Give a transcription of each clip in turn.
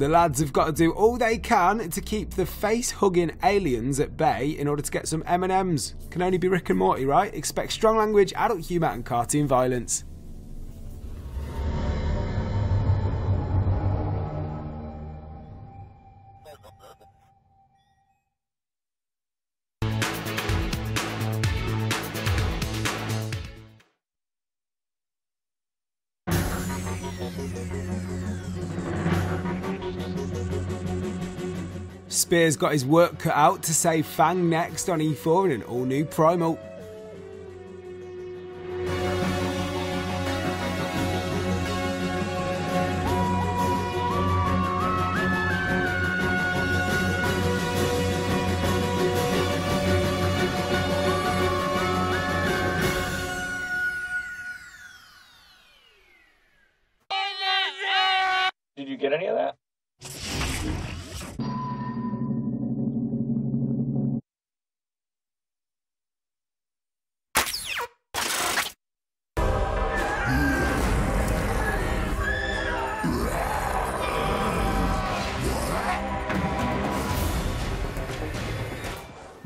The lads have got to do all they can to keep the face-hugging aliens at bay in order to get some M&Ms. Can only be Rick and Morty, right? Expect strong language, adult humour and cartoon violence. Spear's got his work cut out to save Fang next on E4 in an all new Primal.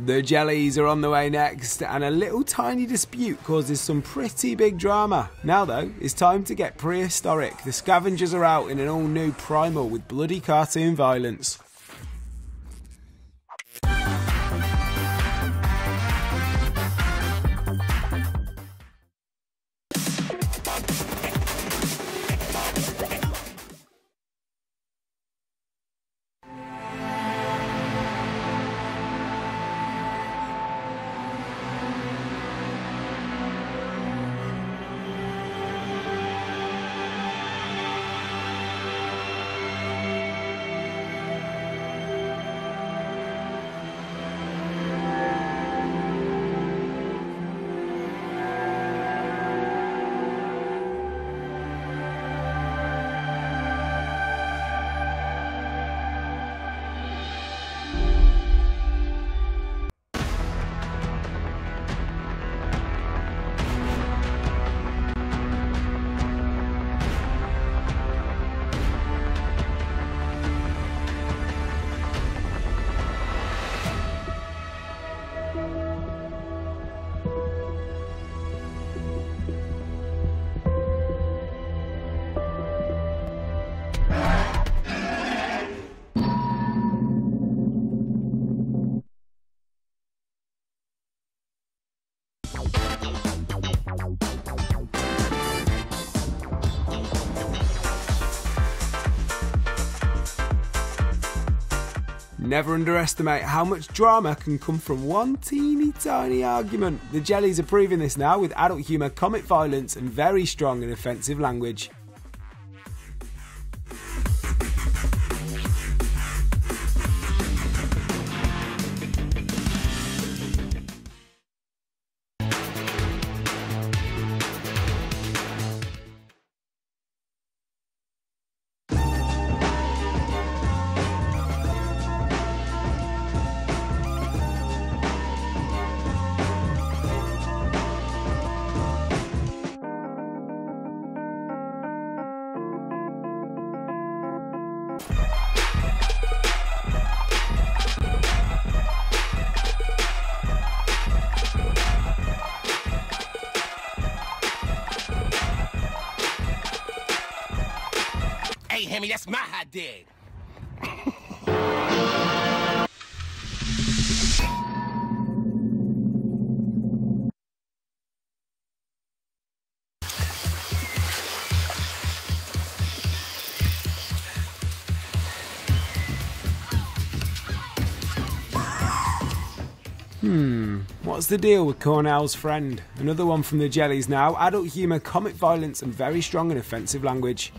The jellies are on the way next, and a little tiny dispute causes some pretty big drama. Now, though, it's time to get prehistoric. The scavengers are out in an all new primal with bloody cartoon violence. Never underestimate how much drama can come from one teeny tiny argument. The Jellies are proving this now with adult humour, comic violence, and very strong and offensive language. Hey, Hemi, that's my hot. Hmm, what's the deal with Cornell's friend? Another one from the Jellies now. Adult humour, comic violence, and very strong and offensive language.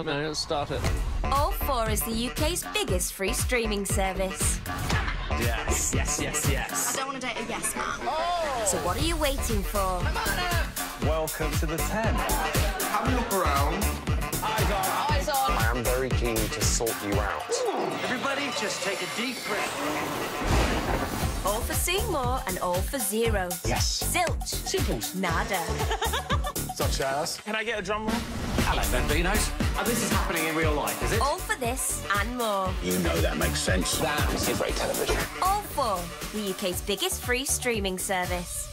Oh man, let's start it. All4 is the UK's biggest free streaming service. Yes, yes, yes, yes. I don't want to date a yes man. Oh! So what are you waiting for? Welcome to the tent. Have a look around. Eyes on. Eyes on. I am very keen to sort you out. Everybody, just take a deep breath. All for seeing more and all for zero. Yes. Zilch. Simples. Nada. Such as? Can I get a drum roll? Hello, Bambinos. Oh, this is happening in real life, is it? All for this and more. You know that makes sense. That is great television. All4 the UK's biggest free streaming service.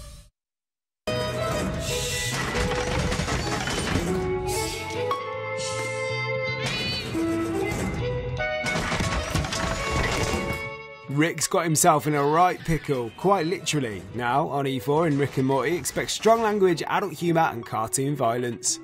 Rick's got himself in a right pickle, quite literally. Now, on E4 in Rick and Morty, expect strong language, adult humour, and cartoon violence.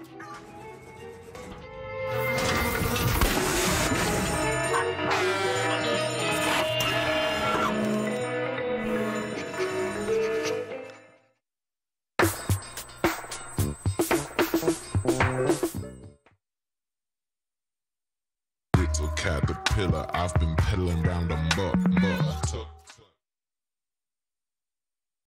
Caterpillar, I've been peddling round a muck, muck.